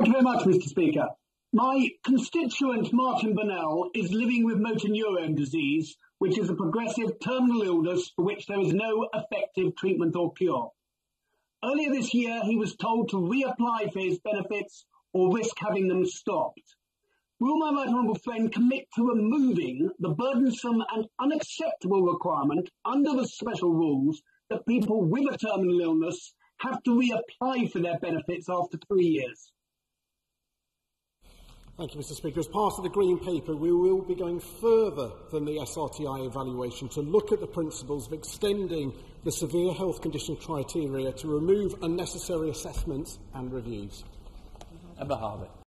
Thank you very much, Mr Speaker. My constituent, Martin Burnell, is living with motor neurone disease, which is a progressive terminal illness for which there is no effective treatment or cure. Earlier this year, he was told to reapply for his benefits or risk having them stopped. Will my right honourable friend commit to removing the burdensome and unacceptable requirement under the special rules that people with a terminal illness have to reapply for their benefits after three years? Thank you, Mr Speaker. As part of the Green Paper, we will be going further than the SRTI evaluation to look at the principles of extending the severe health condition criteria to remove unnecessary assessments and reviews. Emma Hardy.